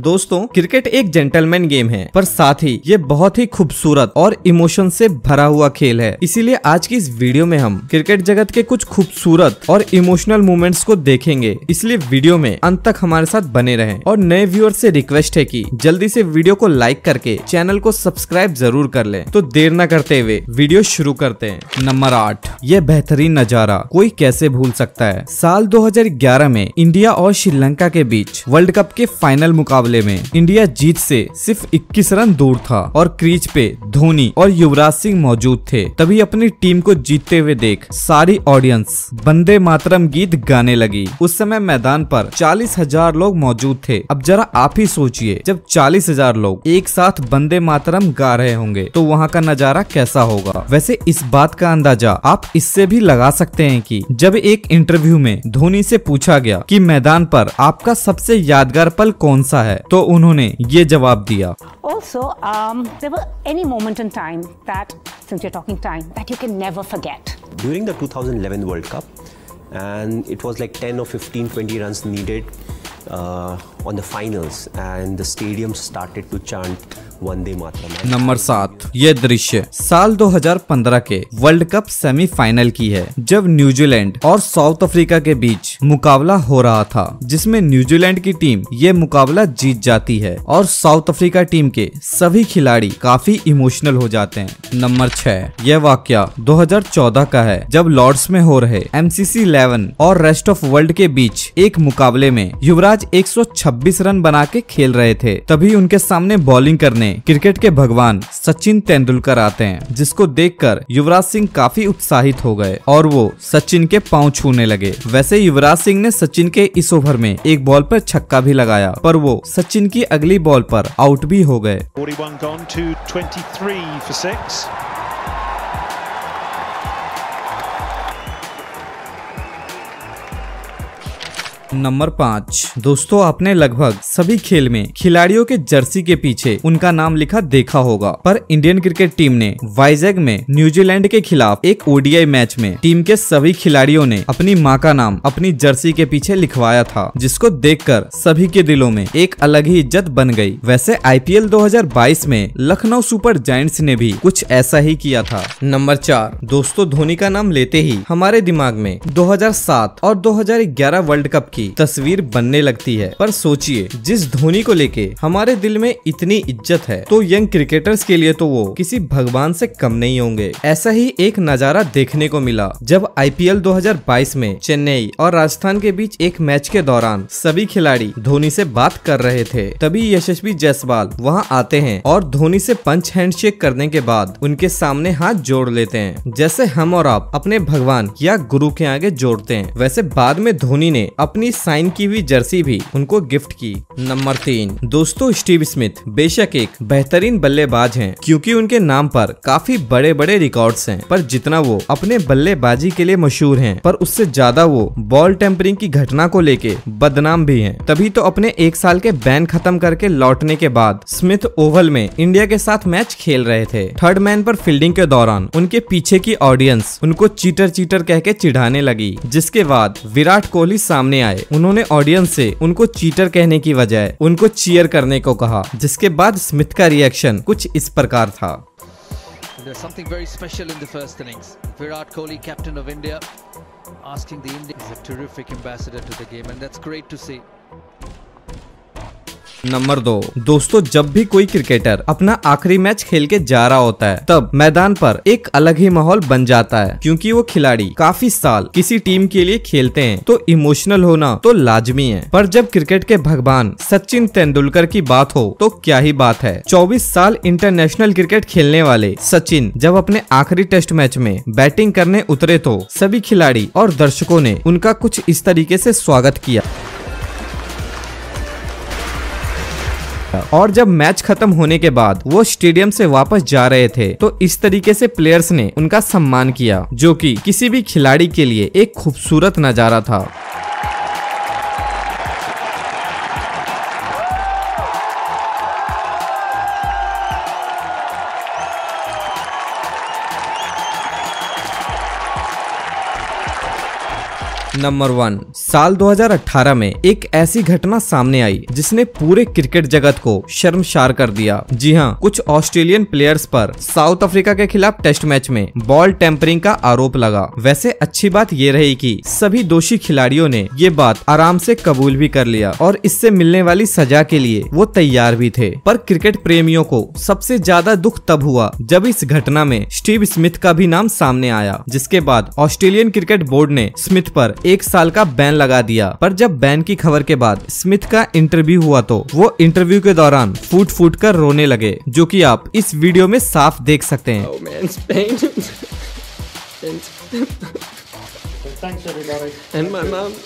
दोस्तों, क्रिकेट एक gentleman game है, पर साथ ही ये बहुत ही खूबसूरत और इमोशन से भरा हुआ खेल है। इसीलिए आज की इस वीडियो में हम क्रिकेट जगत के कुछ खूबसूरत और इमोशनल मोमेंट्स को देखेंगे। इसलिए वीडियो में अंत तक हमारे साथ बने रहें और नए व्यूअर से रिक्वेस्ट है कि जल्दी से वीडियो को लाइक करके चैनल को सब्सक्राइब ज़रूर कर ले। तो देर न करते हुए वीडियो शुरू करते हैं। नंबर आठ ये बेहतरीन नज़ारा कोई कैसे भूल सकता है? साल 2011 में इंडिया और श्रीलंका के बीच वर्ल्ड कप के फाइनल मुकाबले में इंडिया जीत से सिर्फ़ 21 रन दूर था और क्रीज पे धोनी और युवराज सिंह मौजूद थे। तभी अपनी टीम को जीतते हुए देख सारी ऑडियंस बंदे मातरम गीत गाने लगी। उस समय मैदान पर चालीस हज़ार लोग मौजूद थे। अब जरा आप ही सोचिए, जब चालीस हज़ार लोग एक साथ बंदे मातरम गा रहे होंगे तो वहाँ का नज़ारा कैसा होगा? वैसे इस बात का अंदाज़ा आप इससे भी लगा सकते हैं कि जब एक इंटरव्यू में धोनी से पूछा गया कि मैदान पर आपका सबसे यादगार पल कौन सा है तो उन्होंने ये जवाब दिया Also, um, there were any moment in time that, since you're talking time, that you can never forget. during the 2011 World Cup, and it was like 10 or 15, 20 runs needed uh, on the finals, and the stadium started to chant Vande Mataram. Number सात ये दृश्य साल 2015 के world cup semifinal की है, जब New Zealand और south Africa के बीच मुकाबला हो रहा था, जिसमें न्यूजीलैंड की टीम ये मुकाबला जीत जाती है और साउथ अफ्रीका टीम के सभी खिलाड़ी काफ़ी इमोशनल हो जाते हैं नंबर छह, यह वाक्य 2014 का है, जब लॉर्ड्स में हो रहे एमसीसी 11 और रेस्ट ऑफ़ वर्ल्ड के बीच एक मुकाबले में युवराज 126 रन बना के खेल रहे थे, तभी उनके सामने बॉलिंग करने क्रिकेट के भगवान सचिन तेंदुलकर आते हैं, जिसको देखकर युवराज सिंह काफ़ी उत्साहित हो गए और वो सचिन के पाँव छूने लगे। वैसे युवराज सिंह ने सचिन के इस ओवर में एक बॉल पर छक्का भी लगाया, पर वो सचिन की अगली बॉल पर आउट भी हो गए। नंबर पाँच। दोस्तों, आपने लगभग सभी खेल में खिलाड़ियों के जर्सी के पीछे उनका नाम लिखा देखा होगा। पर इंडियन क्रिकेट टीम ने वाइजैग में न्यूजीलैंड के खिलाफ एक ओडीआई मैच में टीम के सभी खिलाड़ियों ने अपनी माँ का नाम अपनी जर्सी के पीछे लिखवाया था, जिसको देखकर सभी के दिलों में एक अलग ही इज़्ज़त बन गई। वैसे, आईपीएल 2022 में लखनऊ सुपर जायंट्स ने भी कुछ ऐसा ही किया था। नंबर चार। दोस्तों, धोनी का नाम लेते ही हमारे दिमाग में 2007 और 2011 वर्ल्ड कप तस्वीर बनने लगती है। पर सोचिए, जिस धोनी को लेके हमारे दिल में इतनी इज़्ज़त है तो यंग क्रिकेटर्स के लिए तो वो किसी भगवान से कम नहीं होंगे। ऐसा ही एक नज़ारा देखने को मिला जब आईपीएल 2022 में चेन्नई और राजस्थान के बीच एक मैच के दौरान सभी खिलाड़ी धोनी से बात कर रहे थे। तभी यशस्वी जायसवाल वहाँ आते हैं और धोनी से पंच हैंडशेक करने के बाद उनके सामने हाथ जोड़ लेते हैं। जैसे हम और आप अपने भगवान या गुरु के आगे जोड़ते हैं, वैसे बाद में धोनी ने अपनी साइन की हुई जर्सी भी उनको गिफ्ट की। नंबर तीन। दोस्तों, स्टीव स्मिथ, बेशक एक बेहतरीन बल्लेबाज हैं, क्योंकि उनके नाम पर काफ़ी बड़े बड़े रिकॉर्ड्स हैं, पर जितना वो अपने बल्लेबाजी के लिए मशहूर हैं, पर उससे ज़्यादा वो बॉल टेम्परिंग की घटना को लेके बदनाम भी हैं। तभी तो अपने एक साल के बैन खत्म करके लौटने के बाद स्मिथ ओवल में इंडिया के साथ मैच खेल रहे थे। थर्ड मैन पर फील्डिंग के दौरान उनके पीछे की ऑडियंस उनको चीटर चीटर कह के चिढ़ाने लगी, जिसके बाद विराट कोहली सामने आए। उन्होंने ऑडियंस से उनको चीटर कहने की बजाय उनको चीयर करने को कहा जिसके बाद स्मिथ का रिएक्शन कुछ इस प्रकार था There's something very special in the first innings. Virat Kohli, captain of India, asking the Indians a terrific ambassador to the game, and that's great to see. Number दो। दोस्तों, जब भी कोई क्रिकेटर अपना आखिरी मैच खेल के जा रहा होता है, तब मैदान पर एक अलग ही माहौल बन जाता है, क्योंकि वो खिलाड़ी काफ़ी साल किसी टीम के लिए खेलते हैं तो इमोशनल होना तो लाजमी है। पर जब क्रिकेट के भगवान सचिन तेंदुलकर की बात हो तो क्या ही बात है। 24 साल इंटरनेशनल क्रिकेट खेलने वाले सचिन जब अपने आखिरी टेस्ट मैच में बैटिंग करने उतरे तो सभी खिलाड़ी और दर्शकों ने उनका कुछ इस तरीके से स्वागत किया। और जब मैच खत्म होने के बाद वो स्टेडियम से वापस जा रहे थे तो इस तरीके से प्लेयर्स ने उनका सम्मान किया, जो कि किसी भी खिलाड़ी के लिए एक खूबसूरत नज़ारा था। Number one. साल 2018 में एक ऐसी घटना सामने आई, जिसने पूरे क्रिकेट जगत को शर्मशार कर दिया। जी हाँ कुछ ऑस्ट्रेलियन प्लेयर्स पर साउथ अफ्रीका के खिलाफ टेस्ट मैच में बॉल टेम्परिंग का आरोप लगा। वैसे अच्छी बात ये रही कि सभी दोषी खिलाड़ियों ने ये बात आराम से कबूल भी कर लिया और इससे मिलने वाली सजा के लिए वो तैयार भी थे। पर क्रिकेट प्रेमियों को सबसे ज़्यादा दुख तब हुआ, जब इस घटना में स्टीव स्मिथ का भी नाम सामने आया, जिसके बाद ऑस्ट्रेलियन क्रिकेट बोर्ड ने स्मिथ पर एक साल का बैन लगा दिया। पर जब बैन की खबर के बाद स्मिथ का इंटरव्यू हुआ तो वो इंटरव्यू के दौरान फूट फूट कर रोने लगे जो कि आप इस वीडियो में साफ़ देख सकते हैं। Oh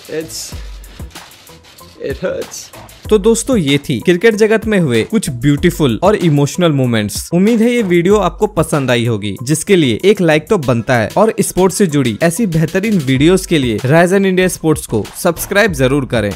man, it hurts. तो दोस्तों, ये थी क्रिकेट जगत में हुए कुछ ब्यूटीफुल और इमोशनल मोमेंट्स उम्मीद है ये वीडियो आपको पसंद आई होगी, जिसके लिए एक लाइक तो बनता है। और स्पोर्ट्स से जुड़ी ऐसी बेहतरीन वीडियोस के लिए राइजन इंडिया स्पोर्ट्स को सब्सक्राइब ज़रूर करें।